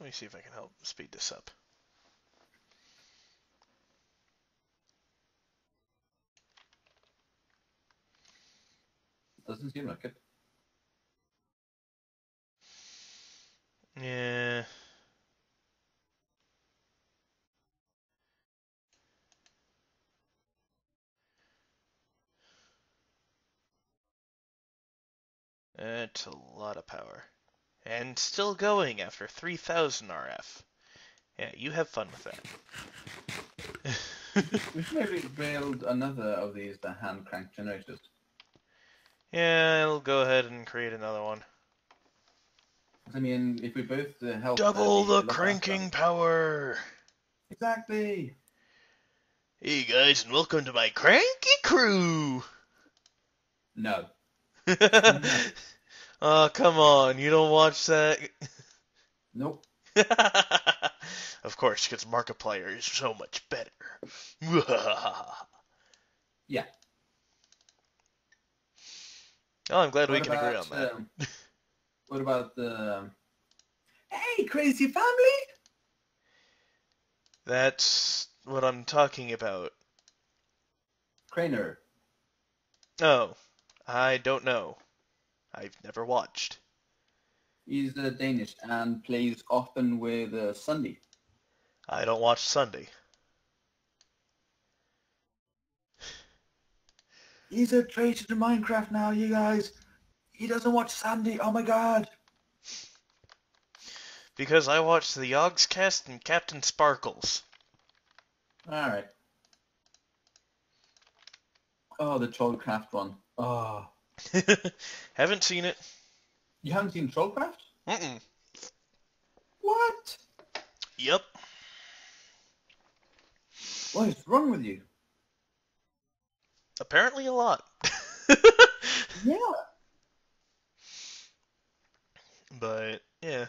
Let me see if I can help speed this up. Doesn't seem like it. Yeah. It's a lot of power. And still going after 3000 RF. Yeah, you have fun with that. We should maybe build another of these the hand crank generators. yeah, I'll go ahead and create another one. I mean, if we both uh, help. Double uh, the cranking power! Exactly. Hey guys, and welcome to my cranky crew! No. No. Oh, come on, you don't watch that? Nope. of course, because Markiplier is so much better. Yeah. Oh, I'm glad we What can agree on that. um, what about the? um, Hey, crazy family! That's what I'm talking about. Craner. Oh, I don't know. I've never watched. He's uh, Danish and plays often with uh, Sunday. I don't watch Sunday. He's a traitor to Minecraft now, you guys. He doesn't watch Sunday. Oh my god. Because I watch the Yogg's Yogscast and CaptainSparklez. All right. Oh, the Trollcraft one. Oh, Haven't seen it. you haven't seen Trollcraft? Mm-mm. What? Yep. What is wrong with you? Apparently a lot. Yeah. But yeah.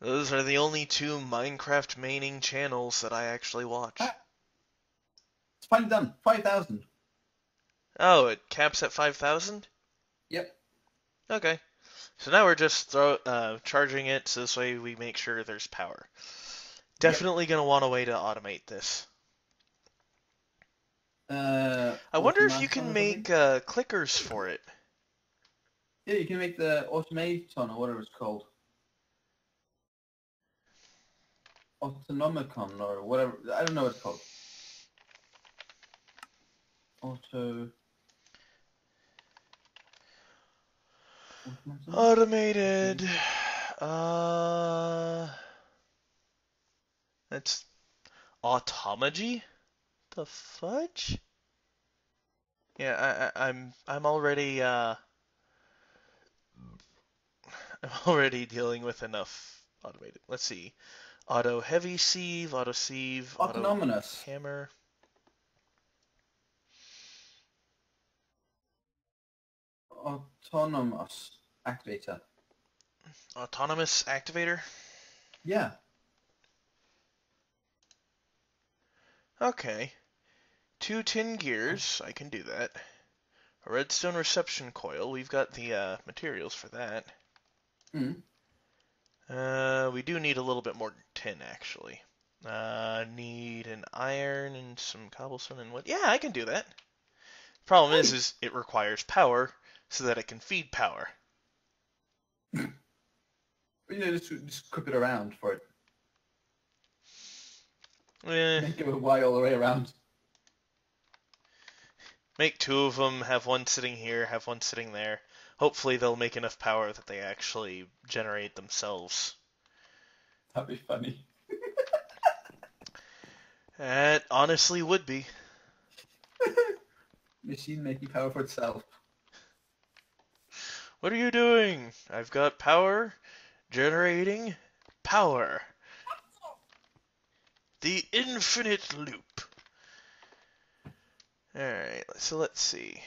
Those are the only two Minecraft maining channels that I actually watch. Ah. It's finally done. Five thousand. Oh, it caps at 5,000? Yep. Okay. So now we're just throw, uh, charging it so this way we make sure there's power. Definitely going to want a way to automate this. Uh, I wonder if you can make uh, clickers for it. Yeah, you can make the automaton or whatever it's called. Autonomicon or whatever. I don't know what it's called. Auto. Automated. Uh, that's automagy. The fudge? Yeah, I, I, I'm I'm already uh I'm already dealing with enough automated. Let's see. Auto heavy sieve, auto sieve, auto Autonomous. hammer. Autonomous activator. Autonomous activator. Yeah. Okay. Two tin gears, I can do that. A redstone reception coil, we've got the uh, materials for that. Hmm. Uh, we do need a little bit more tin, actually. Uh, need an iron and some cobblestone and wood. Yeah, I can do that. Problem is, is it requires power so that it can feed power. You know, just, just cook it around for it. Eh, Make it a Y all the way around. make two of them, have one sitting here, have one sitting there. Hopefully they'll make enough power that they actually generate themselves. That'd be funny. That honestly would be. Machine making power for itself. What are you doing? I've got power generating power. The infinite loop. Alright, so let's see.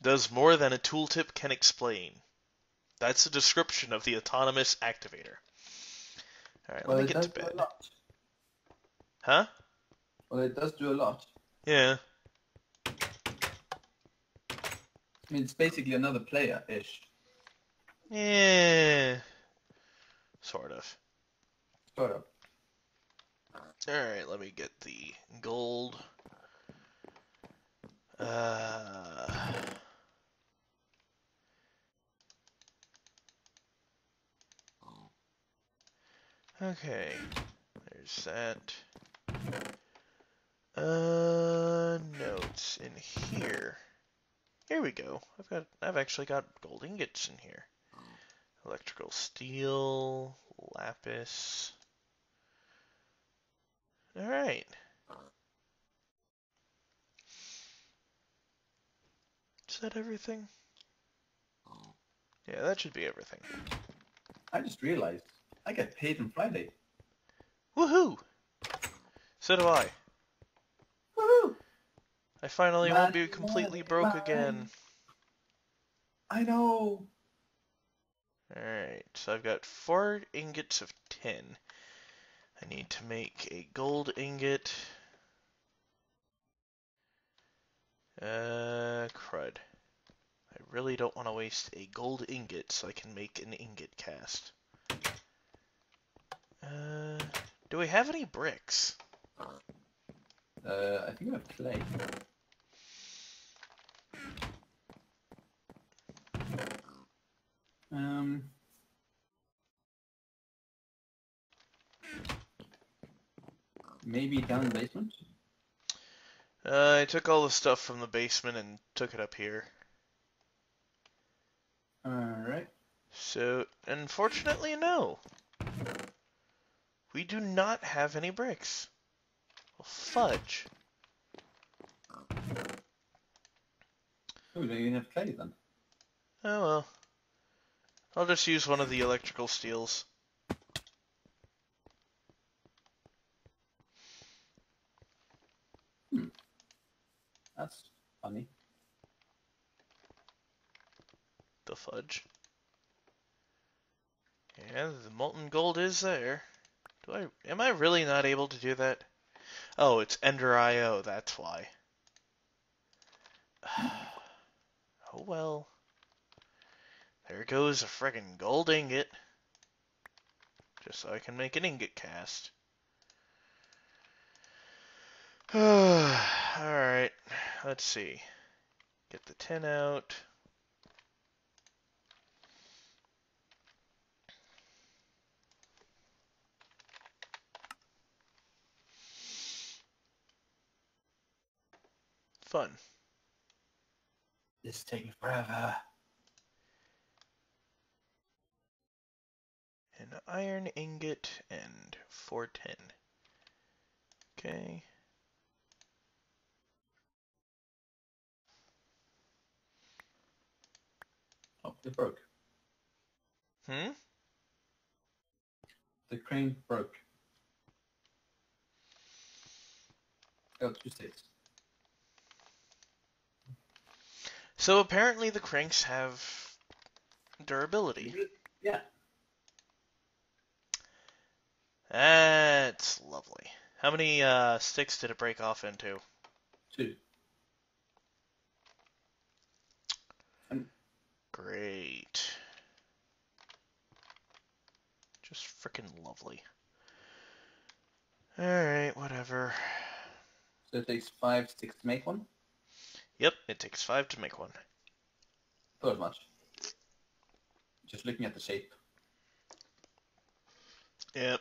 Does more than a tooltip can explain. That's a description of the autonomous activator. Alright, Well, let me get to bed. Huh? Well, it does do a lot. Yeah. I mean, it's basically another player-ish. Yeah. Sort of. Sort of. Alright, let me get the gold. Uh, okay, there's that. Uh, notes in here. Here we go. I've got, I've actually got gold ingots in here. Electrical steel, lapis. All right. Is that everything? Yeah, that should be everything. I just realized I get paid on Friday. Woohoo! So do I. I finally won't be completely broke again. I know. Alright, so I've got four ingots of tin. I need to make a gold ingot. Uh, crud. I really don't want to waste a gold ingot so I can make an ingot cast. Uh, do we have any bricks? Uh, I think I have clay. Um. Maybe down in the basement. Uh, I took all the stuff from the basement and took it up here. All right. So, unfortunately, no. We do not have any bricks. Well, fudge. Oh, do you have clay then? Oh well. I'll just use one of the electrical steels. Hmm. That's funny. The fudge. Yeah, the molten gold is there. Do I? Am I really not able to do that? Oh, it's Ender IO. That's why. oh well. There goes a friggin' gold ingot. Just so I can make an ingot cast. Alright, let's see. Get the tin out. Fun. This is taking forever. An iron ingot and 410. Okay. Oh, it broke. Hmm? The crane broke. Oh, two sticks. So apparently the cranks have durability. Yeah. That's lovely. How many uh, sticks did it break off into? Two. Great. Just freaking lovely. Alright, whatever. So it takes five sticks to make one. Yep, it takes five to make one. As much. Just looking at the shape. Yep.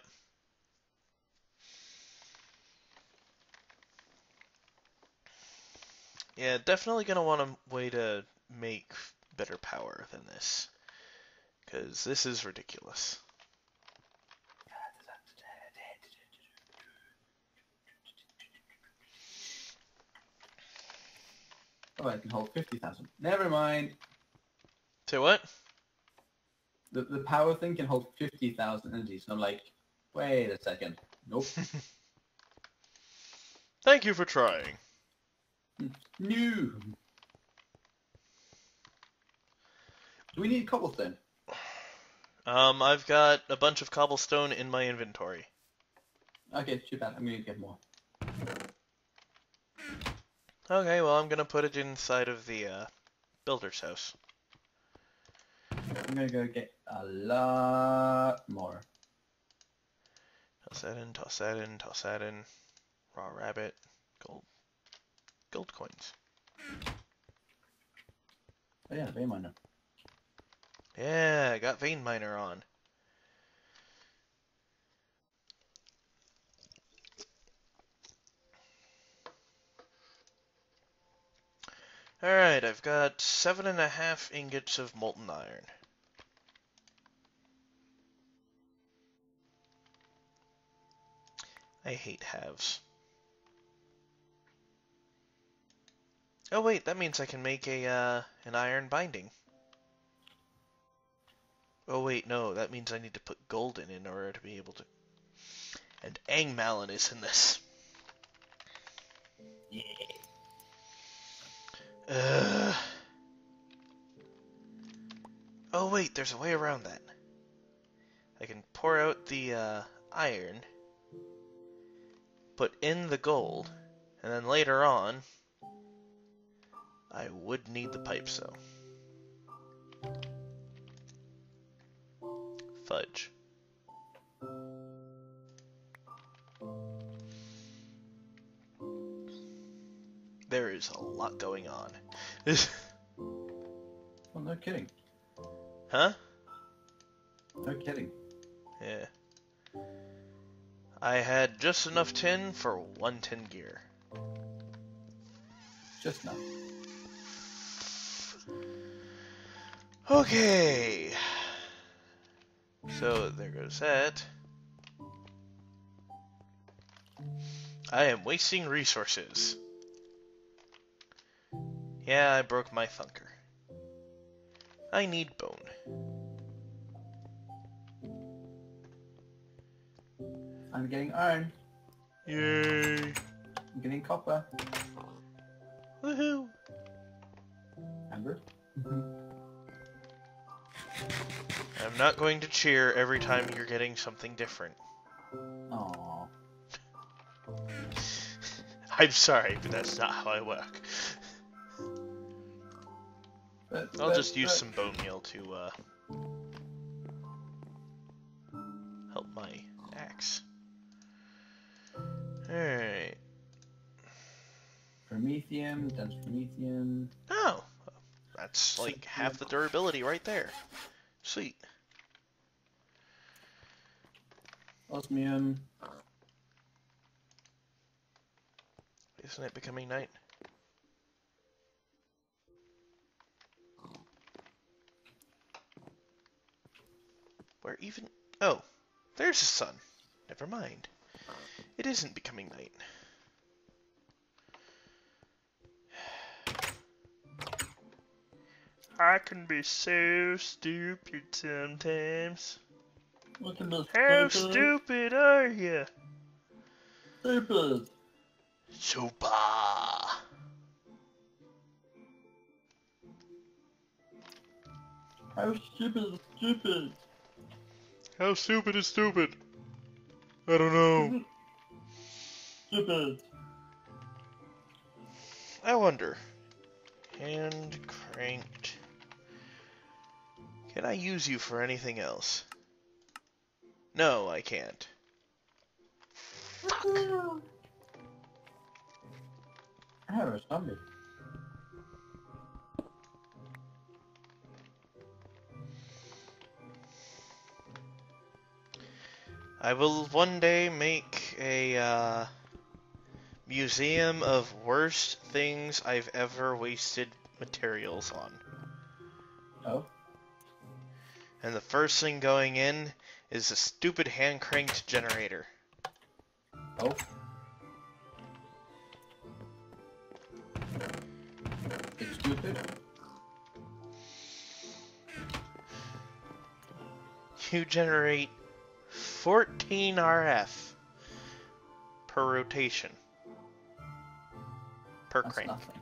Yeah, definitely gonna want a way to make better power than this. Because this is ridiculous. Oh, I can hold 50,000. Never mind. Say what? The, the power thing can hold 50,000 energy. So I'm like, wait a second. Nope. Thank you for trying. New. Do we need cobblestone? Um, I've got a bunch of cobblestone in my inventory. Okay, too bad. I'm going to get more. Okay, well, I'm gonna put it inside of the uh, builder's house. I'm gonna go get a lot more. Toss that in, toss that in, toss that in. Raw rabbit, gold, gold coins. Oh yeah, vein miner. Yeah, I got vein miner on. Alright, I've got seven and a half ingots of molten iron. I hate halves. Oh wait, that means I can make a uh, an iron binding. Oh wait, no, that means I need to put gold in in order to be able to. And Angmalin is in this. Yeah. Oh wait, there's a way around that. I can pour out the uh, iron, put in the gold, and then later on, I would need the pipe so. Fudge. There is a lot going on. Well, no kidding. huh? No kidding. Yeah. I had just enough tin for one tin gear. Just now. Okay. So there goes that. I am wasting resources. Yeah, I broke my thunker. I need bone. I'm getting iron. Yay! I'm getting copper. Woohoo! Amber. Mm-hmm. I'm not going to cheer every time you're getting something different. Aww. I'm sorry, but that's not how I work. But, I'll but- just use but- some bone meal to uh, help my axe. Alright. Promethium, dense promethium. Oh, that's like half the durability right there. Sweet. Osmium. Isn't it becoming night? Where even... Oh, there's the sun. Never mind. It isn't becoming night. I can be so stupid sometimes. Look at this. How stupid are you? Stupid. Super. How stupid is stupid. How stupid is stupid? I don't know. Stupid. I wonder. Hand cranked. Can I use you for anything else? No, I can't. Fuck. I have a zombie. I will one day make a uh, museum of worst things I've ever wasted materials on. Oh. And the first thing going in is a stupid hand cranked generator. Oh. It's stupid. You generate 14 RF per rotation. Per That's crank. nothing.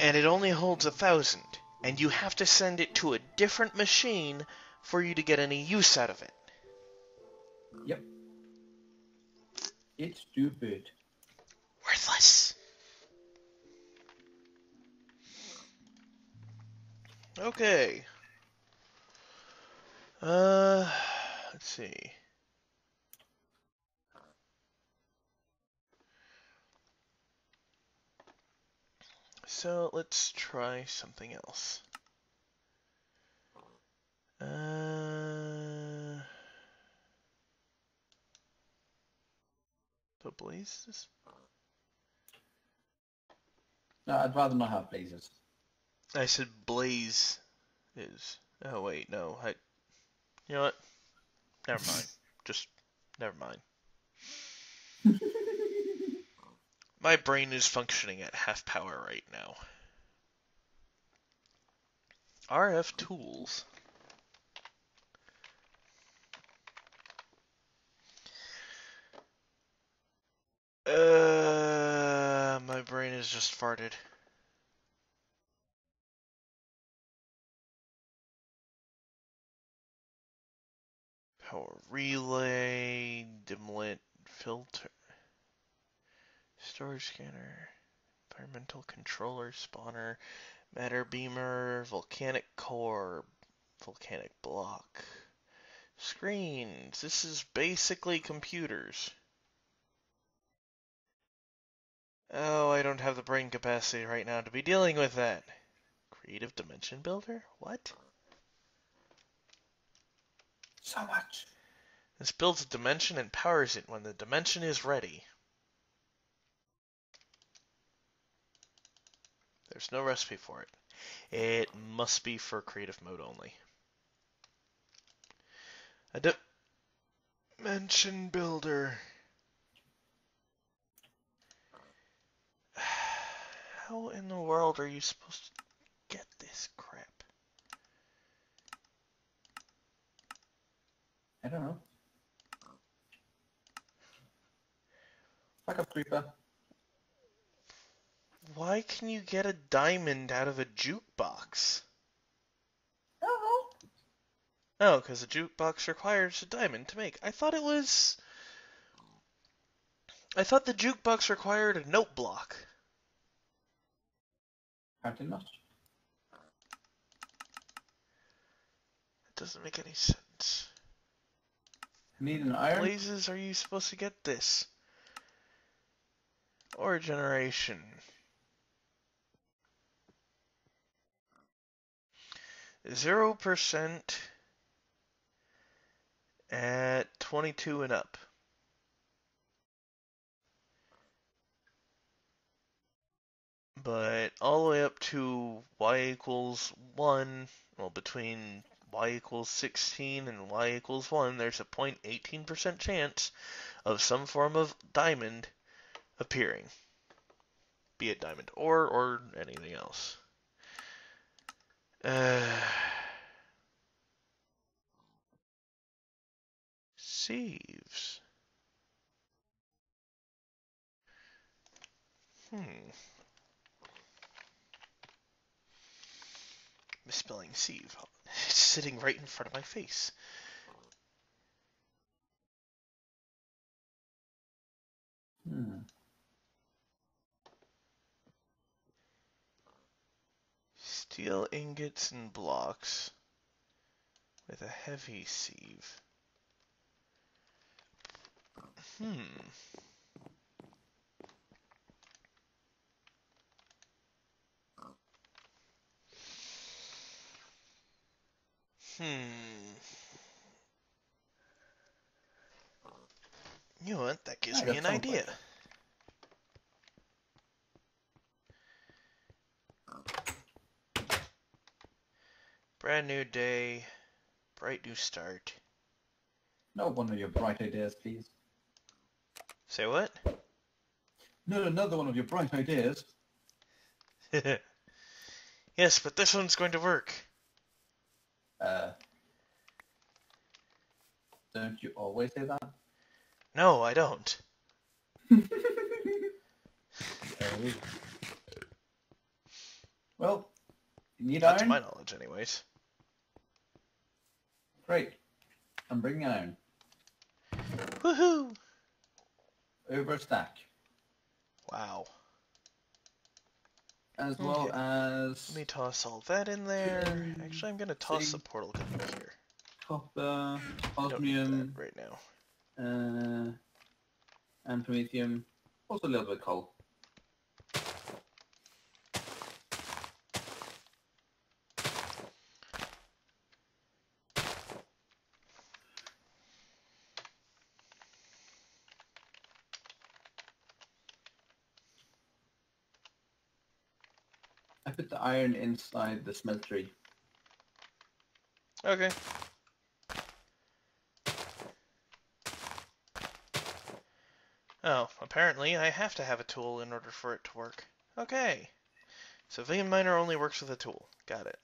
And it only holds a thousand. And you have to send it to a different machine for you to get any use out of it. Yep. It's stupid. Worthless. Okay. Uh, let's see. So let's try something else. Uh, the blazes. No, I'd rather not have blazes. I said blaze is. Oh wait, no. I. You know what? Never mind. Just never mind. My brain is functioning at half power right now. RF tools. Uh, my brain is just farted. Relay, dimlet filter, storage scanner, environmental controller, spawner, matter beamer, volcanic core, volcanic block, screens. This is basically computers. Oh, I don't have the brain capacity right now to be dealing with that. Creative Dimension Builder? What? So much. This builds a dimension and powers it when the dimension is ready. There's no recipe for it. It must be for creative mode only. A dimension builder. How in the world are you supposed to get this crap? I don't know. Fuck up, creeper. Why can you get a diamond out of a jukebox? Uh-huh. Oh. Oh, because a jukebox requires a diamond to make. I thought it was. I thought the jukebox required a note block. Apparently not. It doesn't make any sense. Need an iron? Blazes are you supposed to get this? Or generation. Zero percent at 22 and up. But all the way up to y equals 1, well, between y equals 16 and y equals 1, there's a 0.18% chance of some form of diamond appearing. Be it diamond ore or anything else. Uh, Sieves. Hmm. Misspelling sieve. It's sitting right in front of my face. Hmm. Steel ingots and blocks with a heavy sieve. Hmm. Hmm. You know what? That gives me an idea. Brand new day, bright new start. No one of your bright ideas, please. Say what? No, another one of your bright ideas. yes, but this one's going to work. Uh, don't you always say that? No, I don't. Oh. Well, you need Not to iron? my knowledge, anyways. Great. I'm bringing iron. Woohoo! Over a stack. Wow. as well Okay. as Let me toss all that in there. Um, Actually, I'm gonna toss the portal gun here. copper, osmium, right now. uh, and promethium. Also a little bit of coal. I put the iron inside the smeltery. Okay. Oh, apparently I have to have a tool in order for it to work. Okay. So vein miner only works with a tool. Got it.